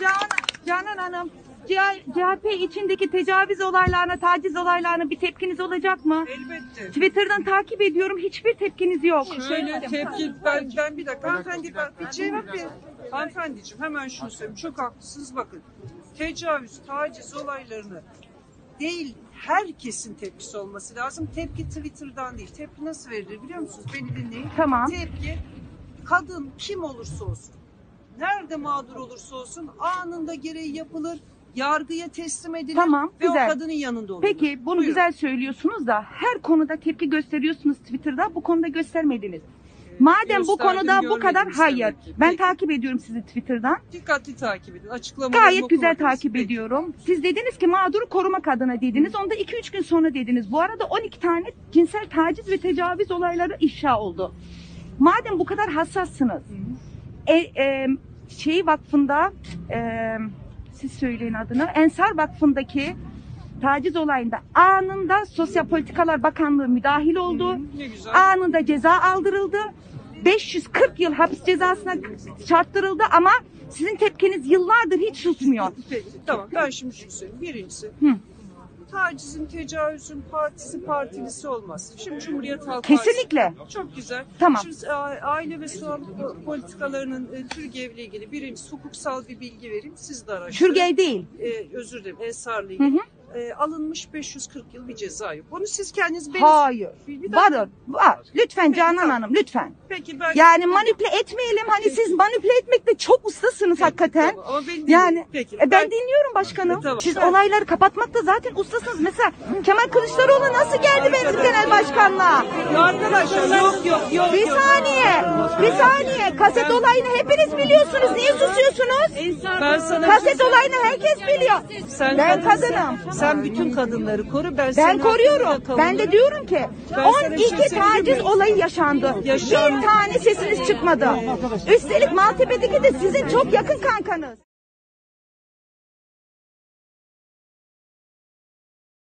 Canan, Canan Hanım, CHP içindeki tecavüz olaylarına, taciz olaylarına bir tepkiniz olacak mı? Elbette. Twitter'dan takip ediyorum. Hiçbir tepkiniz yok. Şöyle tepki ben, ben bir dakika hanımefendi ben bir cevap ver. Hanımefendiciğim hemen şunu söyleyeyim. Çok haklısınız bakın. Tecavüz, taciz olaylarını değil herkesin tepkisi olması lazım. Tepki Twitter'dan değil. Tepki nasıl verilir biliyor musunuz? Beni dinleyin. Tamam. Tepki kadın kim olursa olsun, nerede mağdur olursa olsun anında gereği yapılır, yargıya teslim edilir Tamam, ve güzel. o kadının yanında olur. Peki bunu Buyurun. güzel söylüyorsunuz da her konuda tepki gösteriyorsunuz Twitter'da. Bu konuda göstermediniz. Madem bu konuda bu kadar hayır. ki. Ben Peki. takip ediyorum sizi Twitter'dan. Dikkatli takip edin. Açıklamalarımı Gayet güzel takip Peki. ediyorum. Siz dediniz ki mağduru korumak adına dediniz. Onda 2-3 gün sonra dediniz. Bu arada 12 tane cinsel taciz ve tecavüz olayları ifşa oldu. Madem bu kadar hassassınız. E, e, şey vakfında e, siz söyleyin adını. Ensar Vakfı'ndaki taciz olayında anında Sosyal Politikalar Bakanlığı müdahil oldu. Hı. Anında ceza aldırıldı. 540 yıl hapis cezasına çarptırıldı ama sizin tepkiniz yıllardır hiç susmuyor. Peki tamam ben şimdi şunu söyleyeyim. Birincisi Hı. Tacizin, tecavüzün partisi partilisi olmaz. Şimdi Cumhuriyet Halk Kesinlikle. Partisi. Çok güzel. Tamam. Şimdi a- aile ve sağlık po- politikalarının e, Türkiye ile ilgili birincisi hukuksal bir bilgi vereyim. Siz de araştırın. Türkiye değil. E, özür dilerim Ensar'la Hı ilgili. hı. E, alınmış 540 yıl bir ceza yok. Onu siz kendiniz benim... Hayır. Bir- dakika. Var, var. Lütfen Canan tamam. Hanım lütfen. Peki ben... Yani manipüle etmeyelim. Hani siz manipüle etmekte çok ustasınız hakikaten. Tamam, ama beni Yani. Peki, e, ben dinliyorum başkanım. Tamam. Siz Ben- olayları kapatmakta zaten ustasınız. Mesela Kemal Kılıçdaroğlu nasıl geldi benim genel başkanlığa? Ya arkadaşlar yok yok yok. Bir yok. saniye. Bir saniye. Kaset olayını hepiniz biliyorsunuz. Niye susuyorsunuz? Ben sana Kaset olayını herkes biliyor. Sen Ben kadınsın. kadınım. Sen bütün kadınları koru. Ben, Ben koruyorum. Ben de diyorum ki Ben sana bir şey 12 söyleyeyim taciz olayı yaşandı. Yaşandı. Bir tane sesiniz çıkmadı. Üstelik Maltepe'deki de sizin çok yakın kankanız.